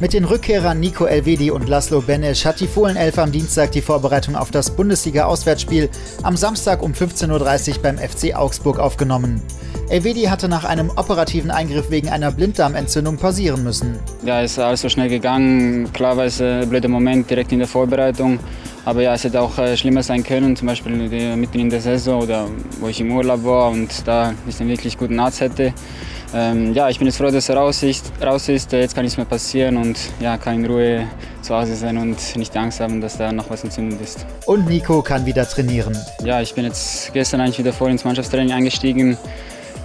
Mit den Rückkehrern Nico Elvedi und Laszlo Benesch hat die Fohlenelf am Dienstag die Vorbereitung auf das Bundesliga-Auswärtsspiel am Samstag um 15.30 Uhr beim FC Augsburg aufgenommen. Elvedi hatte nach einem operativen Eingriff wegen einer Blinddarmentzündung pausieren müssen. Ja, ist alles so schnell gegangen. Klar war es ein blöder Moment direkt in der Vorbereitung. Aber ja, es hätte auch äh, schlimmer sein können, zum Beispiel mitten in der Saison oder wo ich im Urlaub war und da ich einen wirklich guten Arzt hätte. Ähm, ja, ich bin jetzt froh, dass er raus ist. Raus ist. Jetzt kann nichts mehr passieren und ja, kann in Ruhe zu Hause sein und nicht Angst haben, dass da noch was entzündet ist. Und Nico kann wieder trainieren. Ja, ich bin jetzt gestern eigentlich wieder voll ins Mannschaftstraining eingestiegen.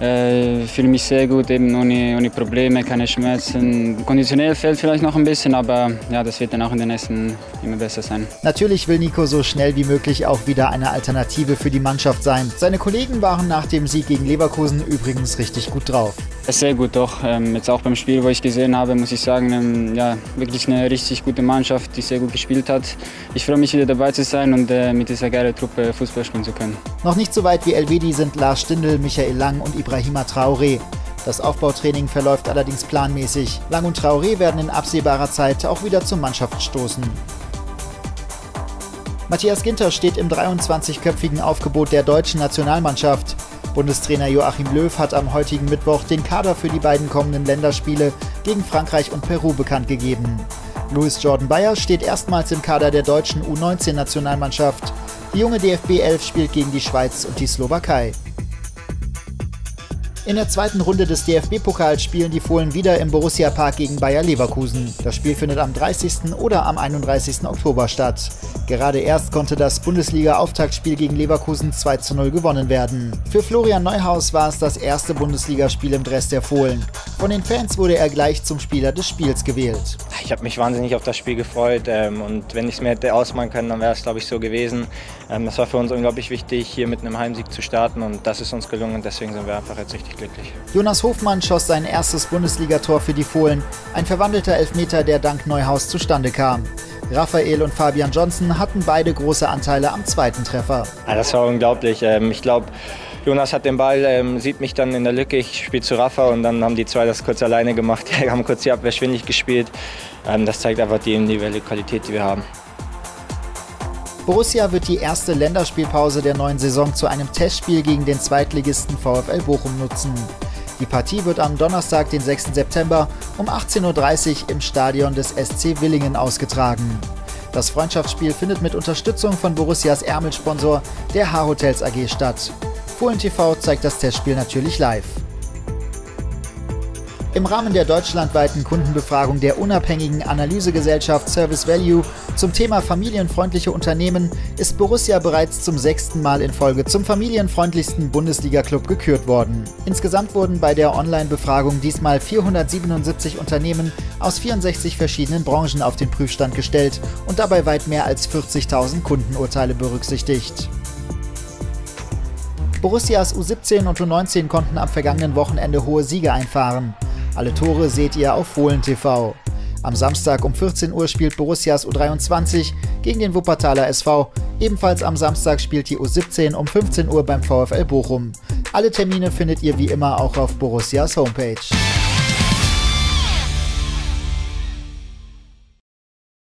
Äh, fühle mich sehr gut, eben ohne, ohne Probleme, keine Schmerzen. Konditionell fehlt vielleicht noch ein bisschen, aber ja, das wird dann auch in den nächsten immer besser sein. Natürlich will Nico so schnell wie möglich auch wieder eine Alternative für die Mannschaft sein. Seine Kollegen waren nach dem Sieg gegen Leverkusen übrigens richtig gut drauf. Sehr gut, doch. Ähm, jetzt auch beim Spiel, wo ich gesehen habe, muss ich sagen, ähm, ja, wirklich eine richtig gute Mannschaft, die sehr gut gespielt hat. Ich freue mich wieder dabei zu sein und äh, mit dieser geilen Truppe Fußball spielen zu können. Noch nicht so weit wie Elvedi sind Lars Stindl, Michael Lang und Ibrahima Traoré. Das Aufbautraining verläuft allerdings planmäßig. Lang und Traoré werden in absehbarer Zeit auch wieder zur Mannschaft stoßen. Matthias Ginter steht im 23-köpfigen Aufgebot der deutschen Nationalmannschaft. Bundestrainer Joachim Löw hat am heutigen Mittwoch den Kader für die beiden kommenden Länderspiele gegen Frankreich und Peru bekannt gegeben. Louis Jordan Bayer steht erstmals im Kader der deutschen U19-Nationalmannschaft. Die junge DFB 11 spielt gegen die Schweiz und die Slowakei. In der zweiten Runde des DFB-Pokals spielen die Fohlen wieder im Borussia Park gegen Bayer Leverkusen. Das Spiel findet am 30. oder am 31. Oktober statt. Gerade erst konnte das Bundesliga-Auftaktspiel gegen Leverkusen 2 zu 0 gewonnen werden. Für Florian Neuhaus war es das erste Bundesligaspiel im Dress der Fohlen. Von den Fans wurde er gleich zum Spieler des Spiels gewählt. Ich habe mich wahnsinnig auf das Spiel gefreut ähm, und wenn ich es mir hätte ausmalen können, dann wäre es glaube ich so gewesen. Ähm, es war für uns unglaublich wichtig, hier mit einem Heimsieg zu starten und das ist uns gelungen und deswegen sind wir einfach jetzt richtig glücklich. Jonas Hofmann schoss sein erstes Bundesligator für die Fohlen, ein verwandelter Elfmeter, der dank Neuhaus zustande kam. Raphael und Fabian Johnson hatten beide große Anteile am zweiten Treffer. Ja, das war unglaublich. Ähm, ich glaube, Jonas hat den Ball, ähm, sieht mich dann in der Lücke, ich spiele zu Rafa und dann haben die zwei das kurz alleine gemacht. Die haben kurz die Abwehr schwindig gespielt. Ähm, das zeigt einfach die individuelle Qualität, die wir haben. Borussia wird die erste Länderspielpause der neuen Saison zu einem Testspiel gegen den Zweitligisten VfL Bochum nutzen. Die Partie wird am Donnerstag, den 6. September um 18.30 Uhr im Stadion des SC Willingen ausgetragen. Das Freundschaftsspiel findet mit Unterstützung von Borussias Ärmelsponsor der H-Hotels AG statt. Fohlen TV zeigt das Testspiel natürlich live. Im Rahmen der deutschlandweiten Kundenbefragung der unabhängigen Analysegesellschaft Service Value zum Thema familienfreundliche Unternehmen ist Borussia bereits zum sechsten Mal in Folge zum familienfreundlichsten Bundesliga-Club gekürt worden. Insgesamt wurden bei der Online-Befragung diesmal 477 Unternehmen aus 64 verschiedenen Branchen auf den Prüfstand gestellt und dabei weit mehr als 40.000 Kundenurteile berücksichtigt. Borussias U17 und U19 konnten am vergangenen Wochenende hohe Siege einfahren. Alle Tore seht ihr auf Fohlen TV. Am Samstag um 14 Uhr spielt Borussias U23 gegen den Wuppertaler SV. Ebenfalls am Samstag spielt die U17 um 15 Uhr beim VfL Bochum. Alle Termine findet ihr wie immer auch auf Borussias Homepage.